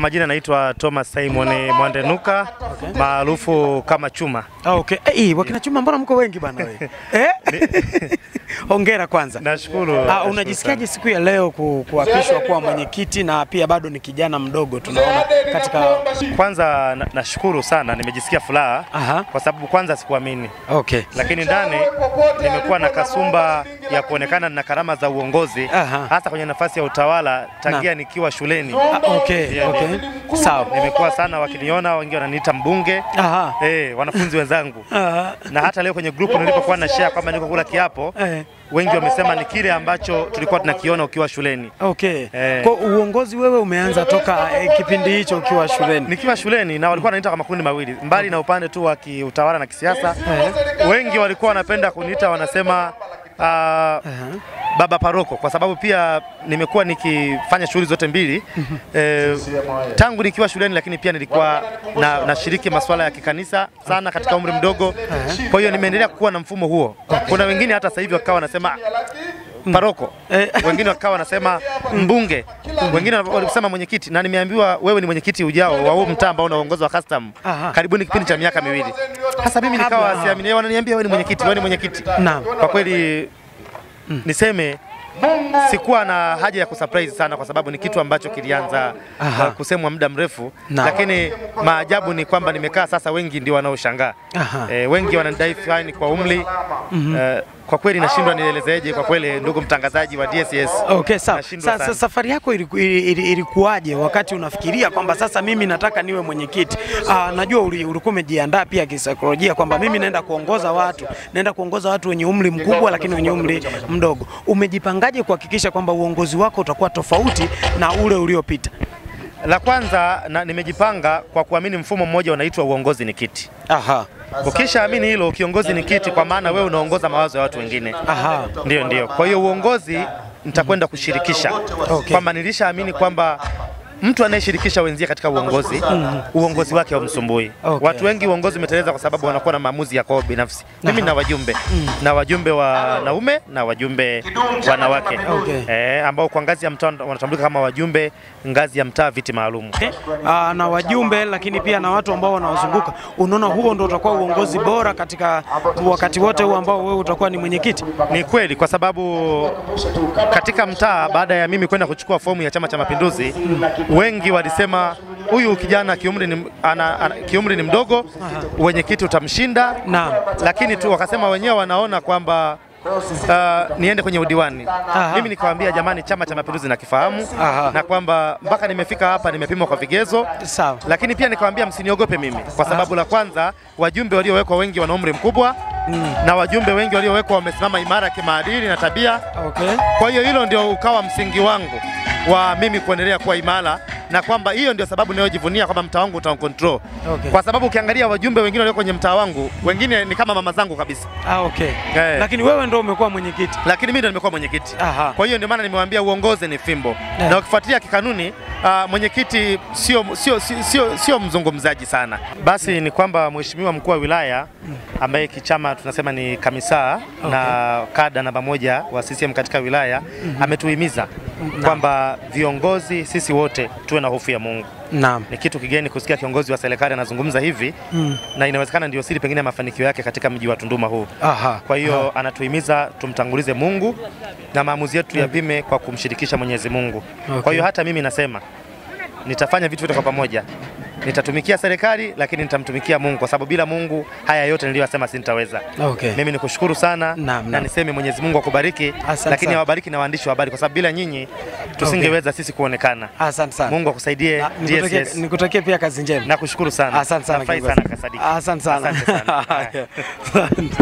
Majina naitwa Thomas Simon Mwandenuka maarufu kama Chuma. Ah, okay. Eh, wakina Chuma mbona mko wengi bana wewe? Eh? Hongera kwanza. Nashukuru. Ah, nashukuru unajisikiaje siku ya leo ku- kuapishwa kuwa mwenyekiti na pia bado ni kijana mdogo tunaona katika kwanza Kwanza na- nashukuru sana, nimejisikia furaha Aha. kwa sababu kwanza sikuamini, Okay. lakini ndani nimekuwa na kasumba ya kuonekana na karama za uongozi Aha. hasa kwenye nafasi ya utawala tangia nikiwa shuleni. Ah, okay. yeah, Okay. Sawa. Nimekuwa sana wakiniona, wengi wananiita mbunge Aha. eh, wanafunzi wenzangu Aha. na hata leo kwenye grupu nilipokuwa na share kwamba niko kula kiapo Eh. Wengi wamesema ni kile ambacho tulikuwa tunakiona ukiwa shuleni. Okay. Eh. Kwa uongozi wewe umeanza toka eh, kipindi hicho ukiwa shuleni. Nikiwa shuleni na walikuwa wananiita kwa makundi mawili, mbali na upande tu wa kiutawala na kisiasa. Eh. Wengi walikuwa wanapenda kuniita wanasema ah, baba paroko, kwa sababu pia nimekuwa nikifanya shughuli zote mbili. E, tangu nikiwa shuleni, lakini pia nilikuwa na nashiriki masuala ya kikanisa sana katika umri mdogo. Kwa hiyo nimeendelea kuwa na mfumo huo. Kuna wengine hata sasa hivi wakawa wanasema paroko. Eh. wengine wakawa wanasema mbunge, wengine walisema mwenyekiti, na nimeambiwa wewe ni mwenyekiti ujao wa huu mtaa ambao unaongozwa custom. Karibuni kipindi cha miaka miwili. Sasa mimi nikawa siamini, wananiambia wewe ni mwenyekiti, wewe ni mwenyekiti. Kwa kweli niseme sikuwa na haja ya kusurprise sana kwa sababu ni kitu ambacho kilianza Aha. uh, kusemwa muda mrefu na. lakini maajabu ni kwamba nimekaa sasa, wengi ndio wanaoshangaa e, wengi wananidai fine kwa umri eh, kwa kweli nashindwa nielezeje kwa kweli, ndugu mtangazaji wa DSS. Okay, sawa. Sasa safari yako iliku- ili- ili- ilikuwaje wakati unafikiria kwamba sasa mimi nataka niwe mwenyekiti? Aa, najua ulikuwa umejiandaa pia kisaikolojia kwamba mimi naenda kuongoza watu, naenda kuongoza watu wenye umri mkubwa lakini wenye umri mdogo. Umejipangaje kuhakikisha kwamba uongozi wako utakuwa tofauti na ule uliopita? La kwanza na, nimejipanga kwa kuamini mfumo mmoja unaitwa uongozi ni kiti. Aha. Ukishaamini hilo, kiongozi ni kiti, kwa maana wewe unaongoza mawazo ya watu wengine. Aha. Ndio, ndio. Kwa hiyo uongozi nitakwenda kushirikisha Okay. kwamba nilishaamini kwamba mtu anayeshirikisha wenzie katika uongozi uongozi wake haumsumbui. Okay. Watu wengi uongozi umeteleza kwa sababu wanakuwa na maamuzi ya kwao binafsi. Mimi na wajumbe na wajumbe wanaume na wajumbe wanawake Okay. E, ambao kwa ngazi ya mtaa wanatambulika kama wajumbe ngazi ya mtaa viti maalum. Okay. na wajumbe lakini pia na watu ambao wanawazunguka. Unaona huo ndo utakuwa uongozi bora katika wakati wote huu ambao wewe utakuwa ni mwenyekiti? Ni kweli kwa sababu katika mtaa, baada ya mimi kwenda kuchukua fomu ya Chama cha Mapinduzi, wengi walisema huyu kijana kiumri ni, ana, ana, kiumri ni mdogo, wenyekiti utamshinda. Naam. Lakini tu wakasema wenyewe wanaona kwamba uh, niende kwenye udiwani. Aha. Mimi nikawaambia jamani, Chama cha Mapinduzi nakifahamu Aha. na kwamba mpaka nimefika hapa nimepimwa kwa vigezo Sawa. lakini pia nikawaambia msiniogope mimi, kwa sababu Aha. la kwanza, wajumbe waliowekwa wengi wana umri mkubwa mm. na wajumbe wengi waliowekwa wamesimama imara kimaadili na tabia. Okay. Kwa hiyo hilo ndio ukawa msingi wangu wa mimi kuendelea kuwa imara, na kwamba hiyo ndio sababu ninayojivunia kwamba mtaa wangu uta control, Okay. kwa sababu ukiangalia wajumbe wengine walio kwenye mtaa wangu, wengine ni kama mama zangu kabisa, Ah, okay. Hey. Lakini wewe ndio umekuwa mwenyekiti. lakini mimi ndio nimekuwa mwenyekiti. Aha. Kwa hiyo ndio maana nimewaambia uongozi ni fimbo, Yeah. na ukifuatilia kikanuni uh, mwenyekiti sio, sio, sio, sio, sio mzungumzaji sana. Basi ni kwamba mheshimiwa mkuu wa wilaya ambaye kichama tunasema ni kamisaa okay. na kada namba moja wa CCM katika wilaya mm -hmm. ametuhimiza kwamba viongozi sisi wote tuwe na hofu ya Mungu. Naam. Ni kitu kigeni kusikia kiongozi wa serikali anazungumza hivi mm. na inawezekana ndio siri pengine ya mafanikio yake katika mji wa Tunduma huu. Aha. Kwa hiyo anatuhimiza tumtangulize Mungu na maamuzi yetu yapime kwa kumshirikisha Mwenyezi Mungu. Okay. Kwa hiyo hata mimi nasema nitafanya vitu vyote kwa pamoja, nitatumikia serikali lakini nitamtumikia Mungu, kwa sababu bila Mungu haya yote niliyosema sintaweza. Okay. Mimi nikushukuru sana na, na na niseme Mwenyezi Mungu akubariki, lakini awabariki na waandishi wa habari, kwa sababu bila nyinyi tusingeweza okay. sisi kuonekana. Asante sana. Mungu akusaidie nikutakie- pia kazi njema. Nakushukuru sana. Asante sana. Nafurahi sana Kasadiki. Asante sana. Asante sana.